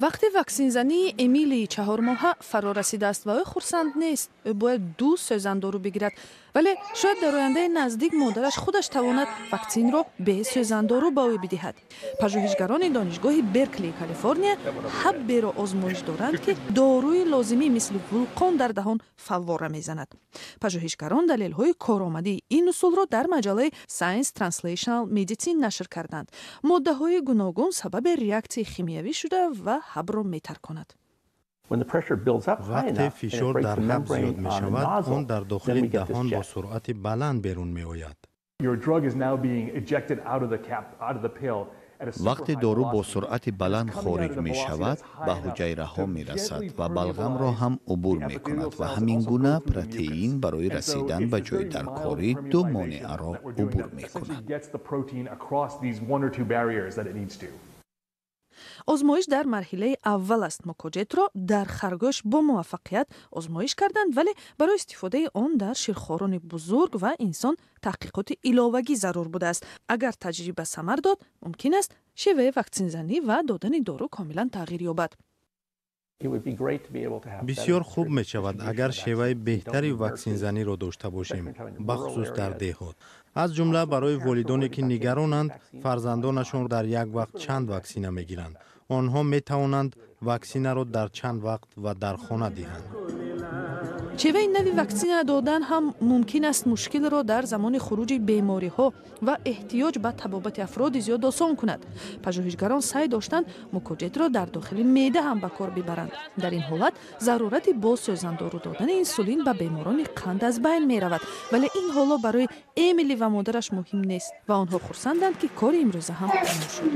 вақте ваксинзании эмилии чаҳормоҳа фаро расидааст ва ӯ хурсанд нест ӯ бояд ду сӯзандору бигирад. Вале шояд дар ояндаи наздик модараш худаш тавонад ваксинро бе сӯзандору ба ӯ бидиҳад. Пажӯҳишгарони донишгоҳи беркли калифорния ҳабберо озмоиш доранд ки доруи лозимӣ мисли вулқон дар даҳон фаввора мезанад. Пажӯҳишгарон далелҳои коромадии ин усулро дар маҷалаи science translational medicine нашр карданд. Моддаҳои гуногун сабаби реаксияи химиявӣ шуда ва ҳабро метарконад вақте фишор дар ҳаб зиёд мешавад он дар дохили даҳон бо суръати баланд берун меояд вақте дору бо суръати баланд хориҷ мешавад ба ҳуҷайраҳо мерасад ва балғамро ҳам убур мекунад ва ҳамин гуна протеин барои расидан ба ҷои даркорӣ ду монеаро убур мекунад озмоиш дар марҳилаи аввал аст. Мукоҷетро дар харгӯш бо муваффақият озмоиш карданд вале барои истифодаи он дар ширхорони бузург ва инсон таҳқиқоти иловагӣ зарур будааст. Агар таҷриба самар дод мумкин аст шеваи ваксинзанӣ ва додани дору комилан тағйир ёбад بسیار خوب می شود اگر شیوه بهتری واکسین زنی را داشته باشیم. بخصوص در دهات. از جمله برای والدانی که نگرانند فرزندانشان در یک وقت چند واکسینه می گیرند آنها می توانند واکسینه را در چند وقت و در خانه دهند. Чеваи нави ваксина додан ҳам мумкин аст мушкилро дар замони хуруҷи бемориҳо ва эҳтиёҷ ба табобати афроди зиёд осон кунад? Пажӯҳишгарон сай доштанд мукоҷетро дар дохили меъда ҳам ба кор бибаранд. Дар ин ҳолат зарурати бо сӯзандору додани инсулин ба беморони қанд аз байн меравад. Вале ин ҳоло барои эмили ва модараш муҳим нест ва онҳо хурсанданд ки кори имрӯза ҳам тамом шуд